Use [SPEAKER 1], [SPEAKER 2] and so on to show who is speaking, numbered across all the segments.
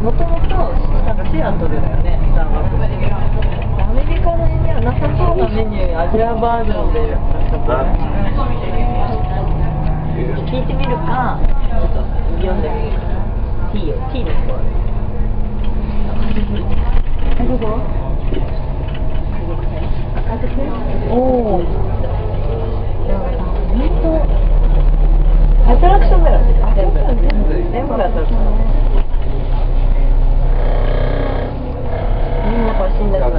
[SPEAKER 1] シアトルだよねスターバックスアメリカのにはなさそうなメニューアジアバージョンでやった聞いてみるか。ちょっと読んでみる。か T を T のところ死んだ。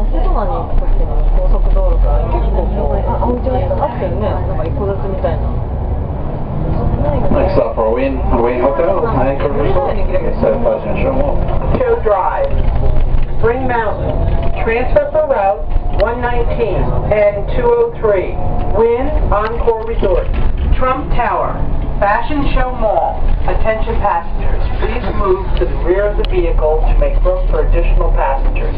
[SPEAKER 1] でねいやあセドナに行った時の高速道路から結構こうあお家あったよねなんか一戸建てみたいな
[SPEAKER 2] Next up, are we in, are we in hotel? Anchor Resort? It's at Pleasant Show.
[SPEAKER 3] Show Drive, Spring Mountain, transfer for route 119 and 203, Wynn Encore Resort, Trump Tower, Fashion Show Mall. Attention passengers, please move to the rear of the vehicle to make room for additional passengers.